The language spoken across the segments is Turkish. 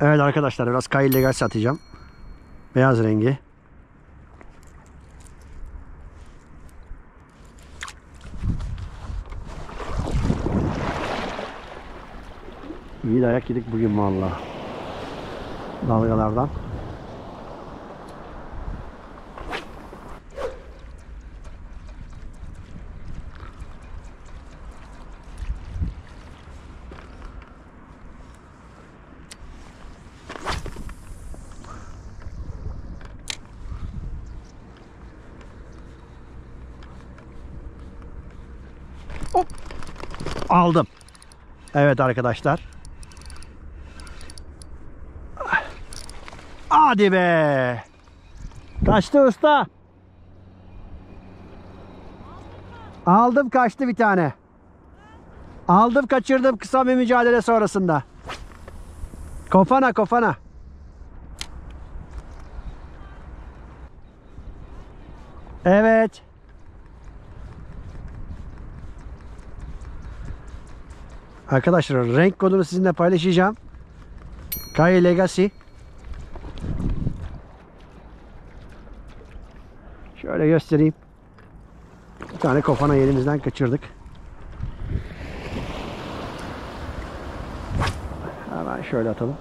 Evet arkadaşlar biraz kay illegal satacağım. Beyaz rengi. İyi dayak yedik bugün valla. Dalgalardan. Aldım. Evet arkadaşlar. Hadi be. Kaçtı usta. Aldım kaçtı bir tane. Aldım kaçırdım kısa bir mücadele sonrasında. Kofana kofana. Evet. Arkadaşlar renk kodunu sizinle paylaşacağım. Kai Legacy. Şöyle göstereyim. Bir tane kofana elimizden kaçırdık. Hemen şöyle atalım.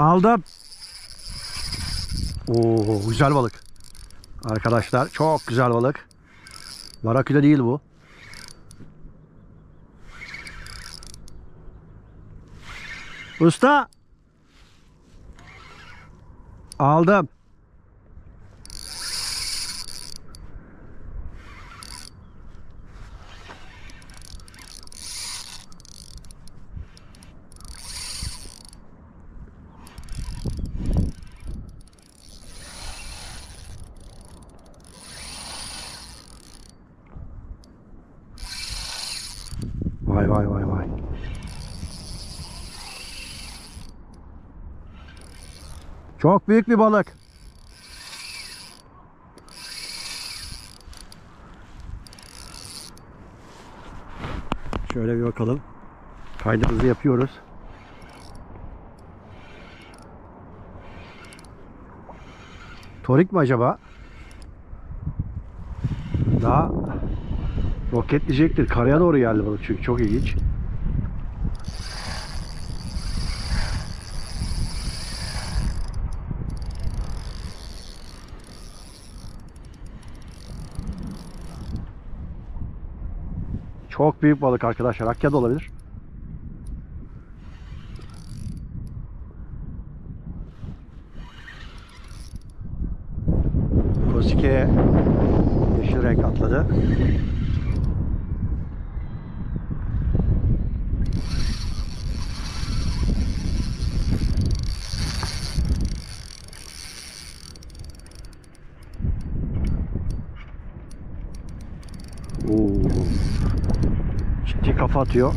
Aldım. Oo güzel balık. Arkadaşlar çok güzel balık. Baraküda değil bu. Usta. Aldım. Vay vay vay. Çok büyük bir balık. Şöyle bir bakalım. Kaydımızı yapıyoruz. Torik mi acaba? Daha roketleyecektir. Karaya doğru geldi balık çünkü çok ilginç. Çok büyük balık arkadaşlar. Akya da olabilir. Kosike yeşil renk atladı. Oo. Ciddi kafa atıyor.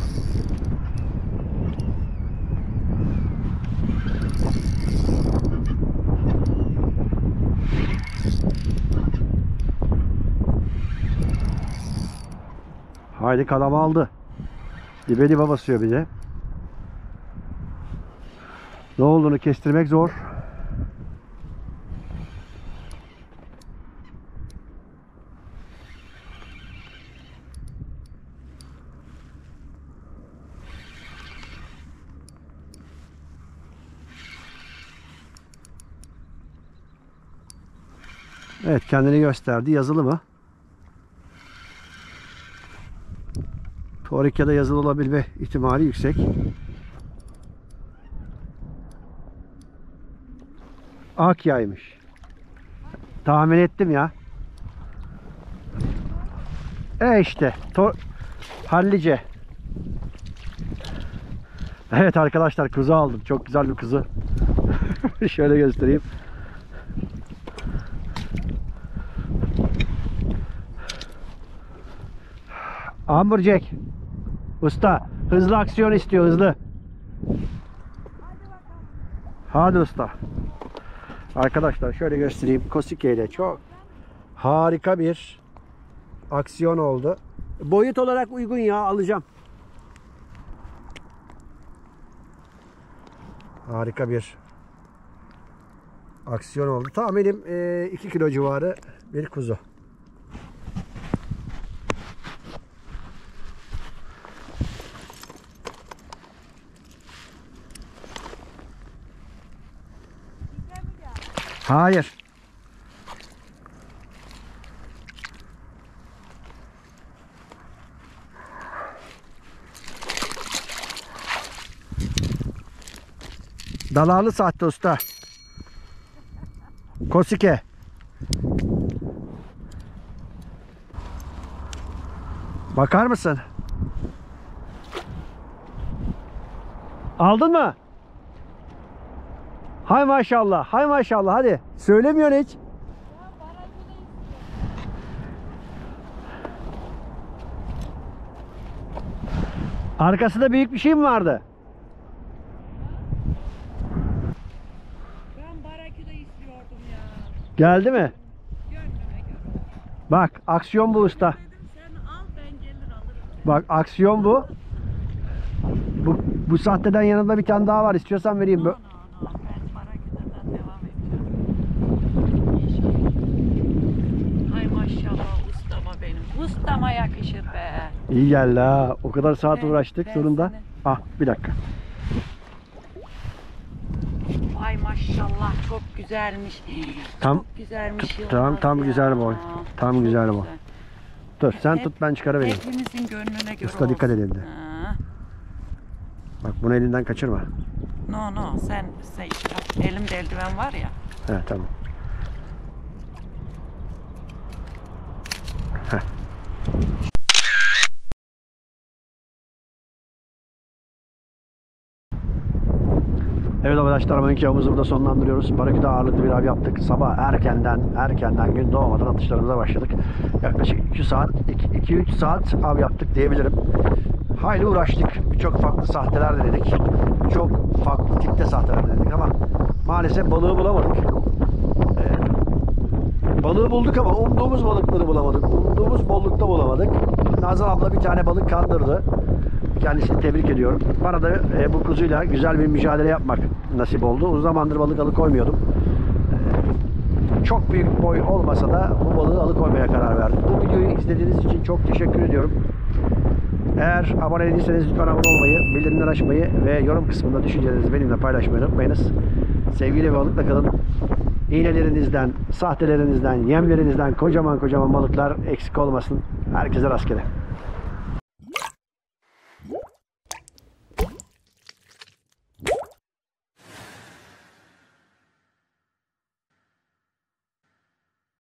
Haydi kalama aldı. Dibe dibe basıyor bir de. Ne olduğunu kestirmek zor. Evet kendini gösterdi. Yazılı mı? Torika'da yazılı olabilme ihtimali yüksek. Ak yaymış. Tahmin ettim ya. E işte. To Hallice. Evet arkadaşlar kuzu aldım. Çok güzel bir kuzu. Şöyle göstereyim. Amberjack. Usta hızlı aksiyon istiyor hızlı. Hadi usta. Arkadaşlar şöyle göstereyim. Kosike ile çok harika bir aksiyon oldu. Boyut olarak uygun ya alacağım. Harika bir aksiyon oldu. Tahminim 2 kilo civarı bir kuzu. Hayır. Dalalı sahte usta. Kosike. Bakar mısın? Aldın mı? Hay maşallah, hay maşallah hadi. Söylemiyorsun hiç. Arkasında büyük bir şey mi vardı? Ben Barakü'de istiyordum ya. Geldi mi? Bak aksiyon bu usta. Dedim sen al ben gelir alırım. Bak aksiyon bu. Bu, bu sahteden yanında bir tane daha var. İstiyorsan vereyim. No, no, Bö- no. Ben Barakü'den devam edeceğim. İnşallah. Hay maşallah ustama Ustama yakışır be. İyi geldi ha. O kadar saat Ben- uğraştık ben sonunda. seni- Ah bir dakika. Ay maşallah çok güzelmiş. Tam- çok güzelmiş Yılmaz Tam tam ya. güzel boy. Tam Çok güzel boy. Dur sen Hep- tut ben çıkarıvereyim. Hepimizin gönlüne göre Usta dikkat olsun. edin de. Ha. Bak bunu elinden kaçırma. No no sen, sen elimde eldiven var ya. He tamam. Evet arkadaşlar bugünkü avımızı burada sonlandırıyoruz. Barakü'de ağırlıklı bir av yaptık. Sabah erkenden erkenden gün doğmadan atışlarımıza başladık. Yaklaşık 2 saat 2-3 saat av yaptık diyebilirim. Hayli uğraştık. Birçok farklı sahteler denedik. Birçok farklı tipte sahteler denedik ama maalesef balığı bulamadık. Balığı bulduk ama umduğumuz balıkları bulamadık. Umduğumuz bollukta bulamadık. Nazan abla bir tane balık kandırdı. Kendisini tebrik ediyorum. Bana da e, bu kuzuyla güzel bir mücadele yapmak nasip oldu. Uzun zamandır balık alıkoymuyordum. E, çok büyük boy olmasa da bu balığı alıkoymaya karar verdim. Bu videoyu izlediğiniz için çok teşekkür ediyorum. Eğer abone değilseniz lütfen abone olmayı, bildirimleri açmayı ve yorum kısmında düşüncelerinizi benimle paylaşmayı unutmayınız. Sevgiyle balıkla kalın. İğnelerinizden, sahtelerinizden, yemlerinizden kocaman kocaman balıklar eksik olmasın. Herkese rastgele.